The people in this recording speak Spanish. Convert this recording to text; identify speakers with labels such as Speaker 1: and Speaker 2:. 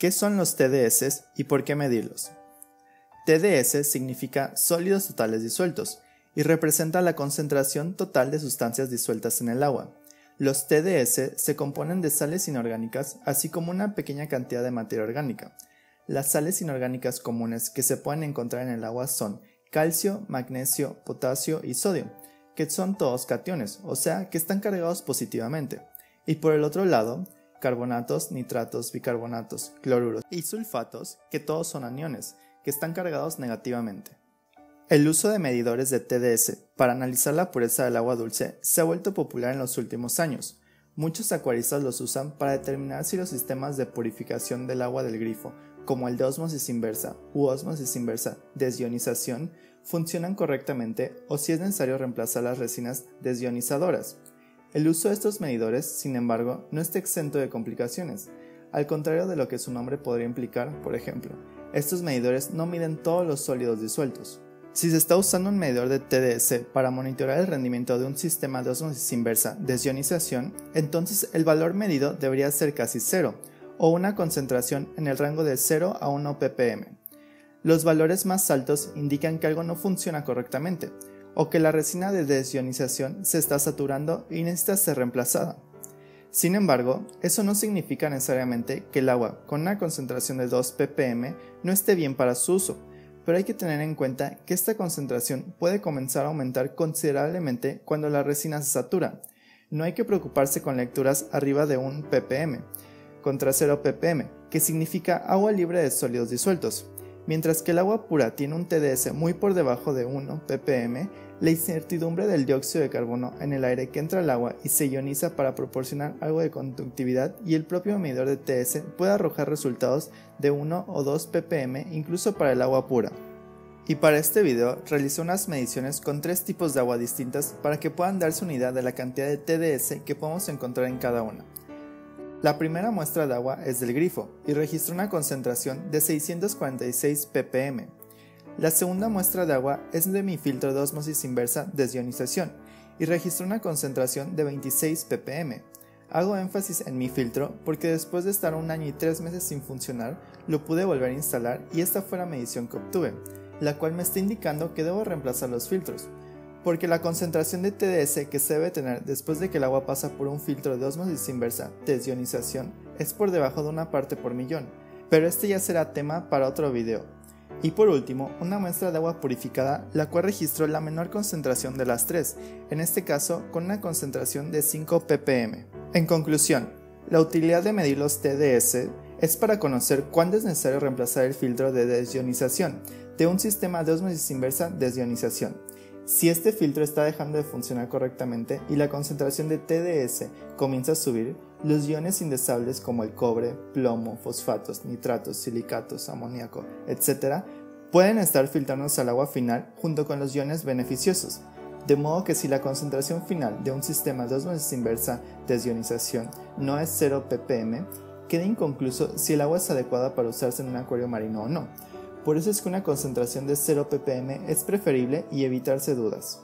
Speaker 1: ¿Qué son los TDS y por qué medirlos? TDS significa sólidos totales disueltos y representa la concentración total de sustancias disueltas en el agua. Los TDS se componen de sales inorgánicas así como una pequeña cantidad de materia orgánica. Las sales inorgánicas comunes que se pueden encontrar en el agua son calcio, magnesio, potasio y sodio, que son todos cationes, o sea que están cargados positivamente. Y por el otro lado, carbonatos, nitratos, bicarbonatos, cloruros y sulfatos, que todos son aniones, que están cargados negativamente. El uso de medidores de TDS para analizar la pureza del agua dulce se ha vuelto popular en los últimos años. Muchos acuaristas los usan para determinar si los sistemas de purificación del agua del grifo, como el de osmosis inversa u osmosis inversa desionización, funcionan correctamente o si es necesario reemplazar las resinas desionizadoras. El uso de estos medidores, sin embargo, no está exento de complicaciones, al contrario de lo que su nombre podría implicar, por ejemplo, estos medidores no miden todos los sólidos disueltos. Si se está usando un medidor de TDS para monitorear el rendimiento de un sistema de osmosis inversa desionización, entonces el valor medido debería ser casi cero, o una concentración en el rango de 0 a 1 ppm. Los valores más altos indican que algo no funciona correctamente, o que la resina de desionización se está saturando y necesita ser reemplazada. Sin embargo, eso no significa necesariamente que el agua con una concentración de 2 ppm no esté bien para su uso, pero hay que tener en cuenta que esta concentración puede comenzar a aumentar considerablemente cuando la resina se satura. No hay que preocuparse con lecturas arriba de 1 ppm, contra 0 ppm, que significa agua libre de sólidos disueltos. Mientras que el agua pura tiene un TDS muy por debajo de 1 ppm, la incertidumbre del dióxido de carbono en el aire que entra al agua y se ioniza para proporcionar algo de conductividad y el propio medidor de TS puede arrojar resultados de 1 o 2 ppm incluso para el agua pura. Y para este video realicé unas mediciones con tres tipos de agua distintas para que puedan darse una idea de la cantidad de TDS que podemos encontrar en cada una. La primera muestra de agua es del grifo y registra una concentración de 646 ppm, la segunda muestra de agua es de mi filtro de osmosis inversa desionización y registró una concentración de 26 ppm. Hago énfasis en mi filtro porque después de estar un año y tres meses sin funcionar, lo pude volver a instalar y esta fue la medición que obtuve, la cual me está indicando que debo reemplazar los filtros, porque la concentración de TDS que se debe tener después de que el agua pasa por un filtro de osmosis inversa desionización es por debajo de una parte por millón, pero este ya será tema para otro video. Y por último, una muestra de agua purificada, la cual registró la menor concentración de las tres, en este caso con una concentración de 5 ppm. En conclusión, la utilidad de medir los TDS es para conocer cuándo es necesario reemplazar el filtro de desionización de un sistema de osmosis inversa desionización. Si este filtro está dejando de funcionar correctamente y la concentración de TDS comienza a subir, los iones indeseables como el cobre, plomo, fosfatos, nitratos, silicatos, amoníaco, etc., pueden estar filtrándose al agua final junto con los iones beneficiosos, de modo que si la concentración final de un sistema de osmosis inversa desionización no es 0 ppm, queda inconcluso si el agua es adecuada para usarse en un acuario marino o no. Por eso es que una concentración de 0 ppm es preferible y evitarse dudas.